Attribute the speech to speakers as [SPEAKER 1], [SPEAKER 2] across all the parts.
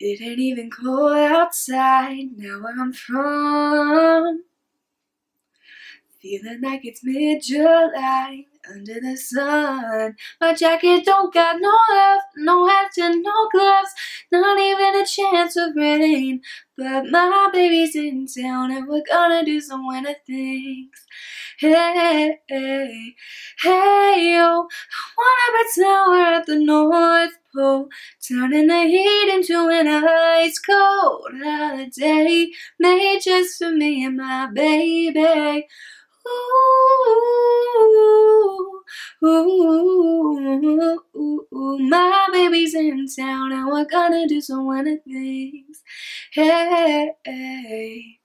[SPEAKER 1] It ain't even cold outside now where I'm from. Feeling like it's mid-July under the sun. My jacket don't got no love, no hat and no gloves, not even a chance of rain. But my baby's in town and we're gonna do some winter things. Hey, hey, hey, yo, I wanna pretend we're at the North Pole, turning the heat into an ice cold holiday made just for me and my baby. Ooh, ooh, ooh, my baby's in town and we're gonna do some winter things. Hey, hey.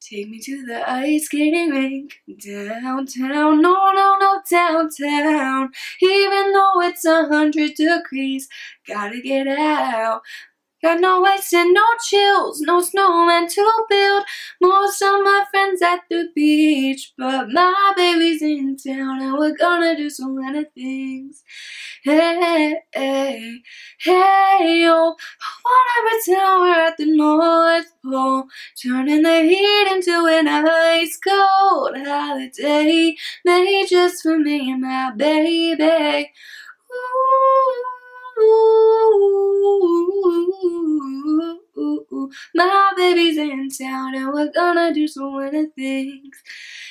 [SPEAKER 1] Take me to the ice skating rink downtown. No, no, no, downtown. Even though it's a hundred degrees, gotta get out. Got no ice and no chills, no snowman to build. Most of my friends at the beach, but my baby's in town and we're gonna do some winter things. Hey, hey, hey, yo, I wanna pretend we're at the North Pole, turning the heat into an ice cold holiday made just for me and my baby. Ooh, my baby's in town and we're gonna do some winter things.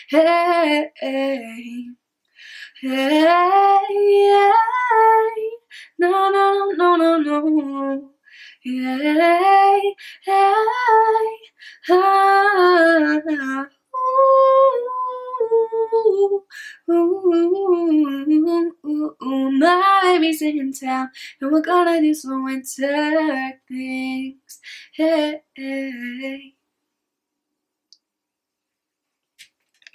[SPEAKER 1] Hey, hey, hey, no, no, no, no, no. Hey, hey, ah, baby's in town and we're gonna do some winter things. Hey, hey.